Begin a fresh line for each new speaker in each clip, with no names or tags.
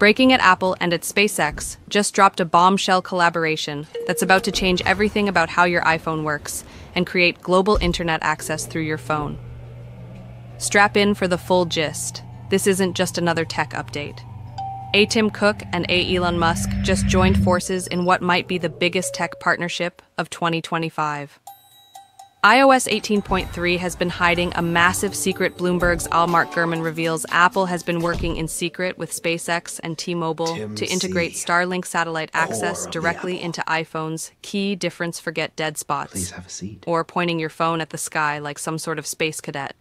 Breaking at Apple and at SpaceX just dropped a bombshell collaboration that's about to change everything about how your iPhone works and create global internet access through your phone. Strap in for the full gist. This isn't just another tech update. A. Tim Cook and A. Elon Musk just joined forces in what might be the biggest tech partnership of 2025 iOS 18.3 has been hiding a massive secret. Bloomberg's Allmark Gurman reveals Apple has been working in secret with SpaceX and T-Mobile
Tim
to integrate. Starlink satellite access directly into iPhones. Key difference forget dead spots.
Please have a seat.
Or pointing your phone at the sky like some sort of space cadet.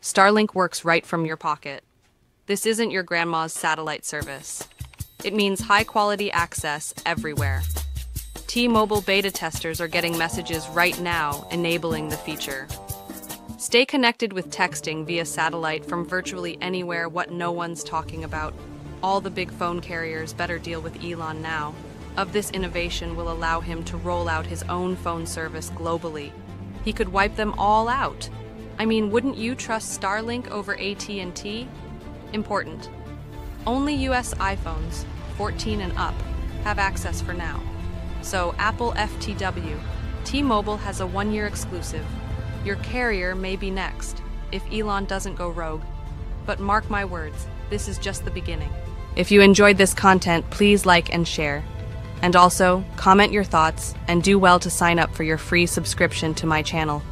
Starlink works right from your pocket. This isn't your grandma's satellite service. It means high quality access everywhere. T-Mobile beta testers are getting messages right now enabling the feature. Stay connected with texting via satellite from virtually anywhere what no one's talking about. All the big phone carriers better deal with Elon now. Of this innovation will allow him to roll out his own phone service globally. He could wipe them all out. I mean, wouldn't you trust Starlink over AT&T? Important. Only US iPhones, 14 and up, have access for now. So, Apple FTW, T Mobile has a one year exclusive. Your carrier may be next, if Elon doesn't go rogue. But mark my words, this is just the beginning. If you enjoyed this content, please like and share. And also, comment your thoughts and do well to sign up for your free subscription to my channel.